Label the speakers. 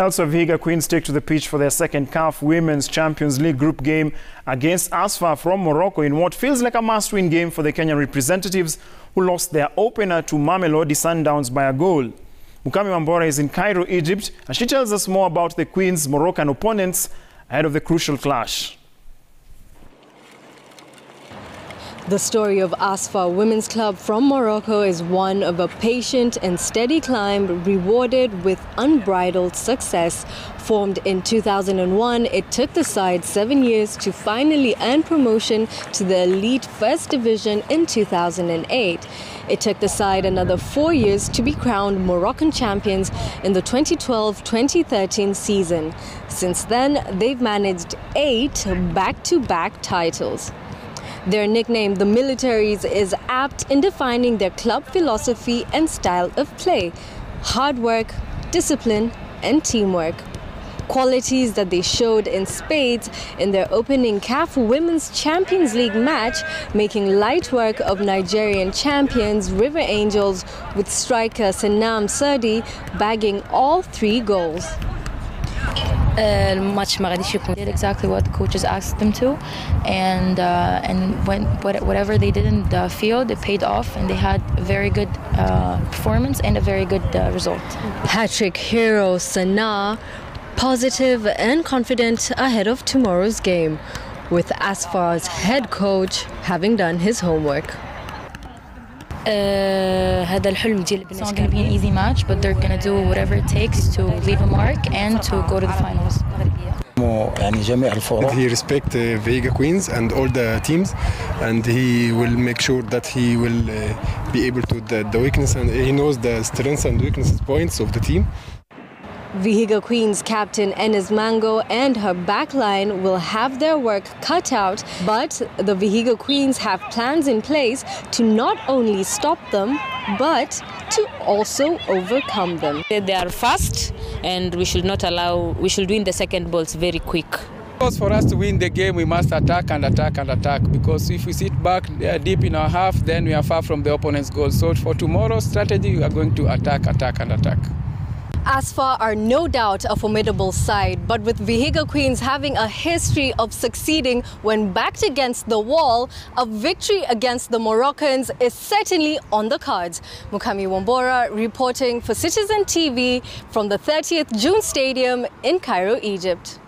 Speaker 1: Also, Vihiga Queens take to the pitch for their second CAF Women's Champions League group game against Asfar from Morocco in what feels like a must-win game for the Kenyan representatives who lost their opener to Mamelodi Sundowns by a goal. Mukami Wambora is in Cairo, Egypt, and she tells us more about the Queens' Moroccan opponents ahead of the crucial clash.
Speaker 2: The story of Asfar Women's Club from Morocco is one of a patient and steady climb rewarded with unbridled success. Formed in 2001, it took the side seven years to finally earn promotion to the elite first division in 2008. It took the side another four years to be crowned Moroccan champions in the 2012-2013 season. Since then, they've managed eight back-to-back titles. Their nickname, the Militaries, is apt in defining their club philosophy and style of play hard work, discipline, and teamwork. Qualities that they showed in spades in their opening CAF Women's Champions League match, making light work of Nigerian champions River Angels, with striker Sanam Serdi bagging all three goals
Speaker 3: الماتش ما غاديش يكون did exactly what the coaches asked them to and uh, and when whatever they did in the field it paid off and they had a very good uh, performance and a very good uh, result.
Speaker 2: Patrick Hero Sana positive and confident ahead of tomorrow's game with Asfar's head coach having done his homework.
Speaker 3: هذا الحلم ديال البنات. It's not going to be an easy match but they're going to do whatever it takes to leave a mark and to go to the finals.
Speaker 4: يعني جميع الفرق.
Speaker 5: He respect uh, Vihiga Queens and all the teams and he will make sure that he will uh, be able to the, the weakness and he knows the strengths and weaknesses points of the team.
Speaker 2: Vihiga Queens captain Enes Mango and her backline will have their work cut out, but the Vihiga Queens have plans in place to not only stop them, but to also overcome them.
Speaker 6: They are fast and we should not allow, we should win the second balls very quick.
Speaker 7: Because for us to win the game, we must attack and attack and attack. Because if we sit back deep in our half, then we are far from the opponent's goal. So for tomorrow's strategy, we are going to attack, attack, and attack.
Speaker 2: Asfar are no doubt a formidable side, but with Vihiga Queens having a history of succeeding when backed against the wall, a victory against the Moroccans is certainly on the cards. Mukami Wambora reporting for Citizen TV from the 30th June Stadium in Cairo, Egypt.